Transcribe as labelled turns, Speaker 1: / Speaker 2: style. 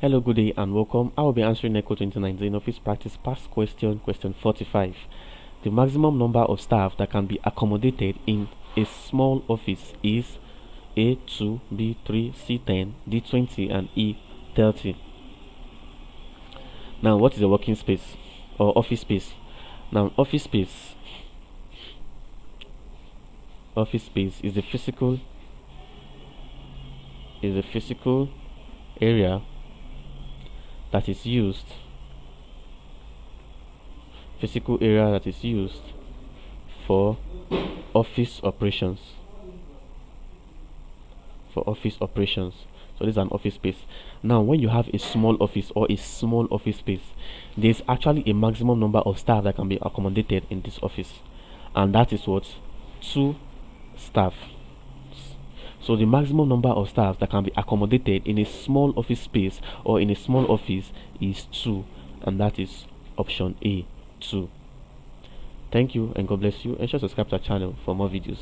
Speaker 1: Hello, good day and welcome. I will be answering NECO 2019 Office Practice Past Question, question 45. The maximum number of staff that can be accommodated in a small office is A2, B3, C10, D20 and E30. Now, what is a working space or office space? Now, office space office space is a physical is a physical area that is used. Physical area that is used for office operations. For office operations. So this is an office space. Now when you have a small office or a small office space there's actually a maximum number of staff that can be accommodated in this office. And that is what? Two staff so the maximum number of staff that can be accommodated in a small office space or in a small office is 2 and that is option A 2. Thank you and God bless you and share subscribe to our channel for more videos.